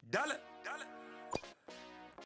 Dale, dale.